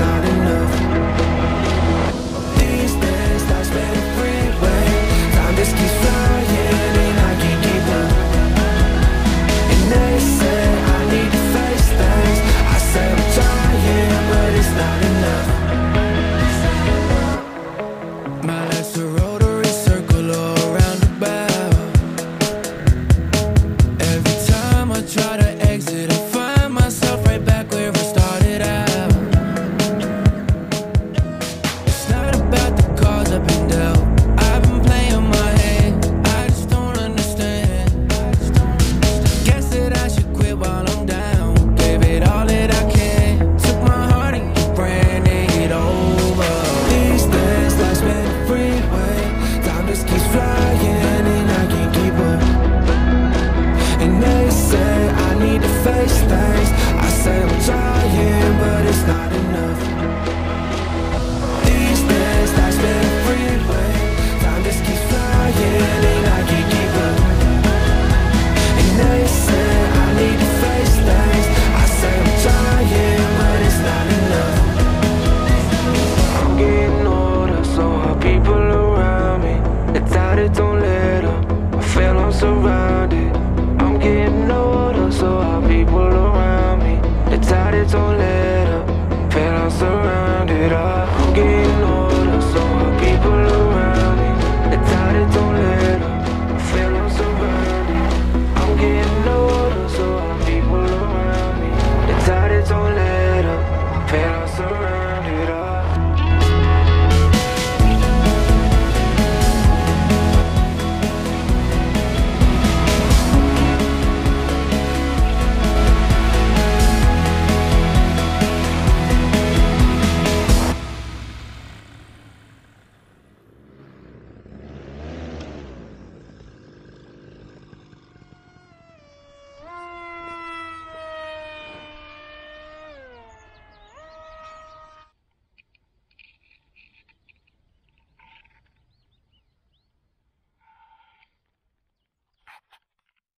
trying, not enough.